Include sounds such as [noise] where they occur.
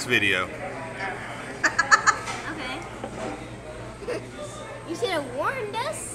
It's video. [laughs] Okay. You should have warned us.